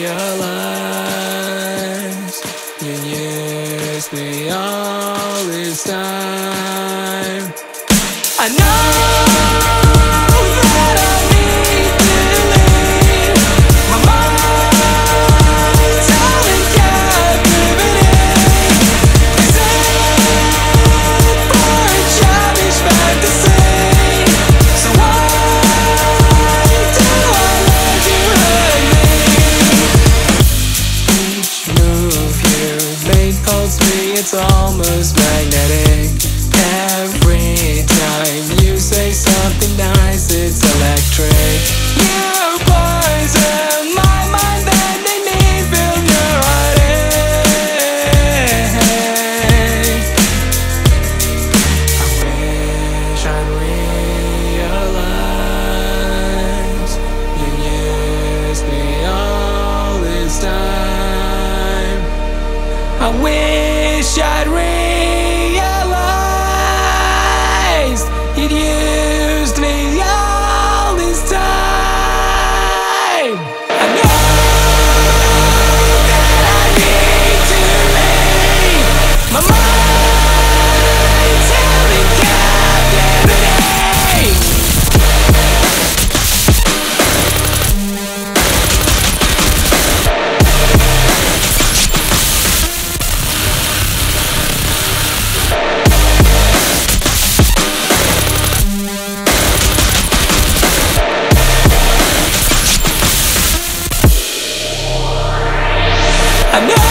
realize, yeah, yes, they always time. I wish I'd. I know